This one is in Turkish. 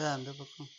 Beğendi bakın.